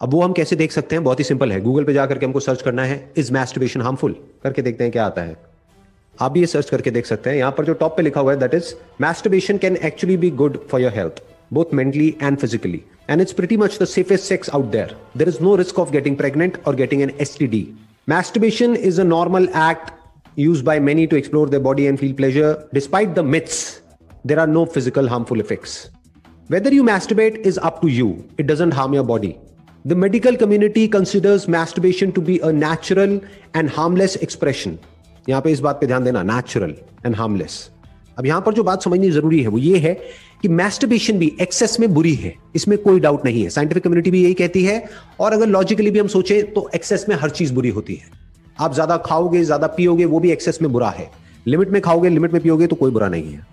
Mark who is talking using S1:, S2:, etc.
S1: अब वो हम कैसे देख सकते हैं? बहुत ही सिंपल है। गूगल पे जाकर हमको सर्च करना है इज़ मैस्टिवेशन हार्मफुल करके देखते हैं क्या आता है। आप भी ये सर्च करके देख सकते हैं। यहाँ पर जो टॉप पे लिखा हुआ है that is masturbation can actually be good for your health both mentally and physically and it's pretty much the safest sex out there there is no risk of getting pregnant और getting an S T D masturbation is a normal act use by many to explore the body and feel pleasure despite the myths there are no physical harmful effects whether you masturbate is up to you it doesn't harm your body The medical community considers masturbation to be a natural and harmless expression. यहाँ पे इस बात पे ध्यान देना natural and harmless अब यहाँ पर जो बात समझनी ज़रूरी है वो ये है कि मैस्टरबेशन भी एक्सेस में बुरी है। इसमें कोई डाउट नहीं है। साइंटिफिक कम्युनिटी भी यही कहती है और अगर लॉजिकली भी हम सोचें तो एक्सेस में हर चीज़ बुरी होती है। आप ज़्यादा खाओगे, ज़्यादा पियोगे, वो भी एक्सेस में बुरा है। लिमिट में खाओगे लिमिट में पियोगे तो कोई बुरा नहीं है।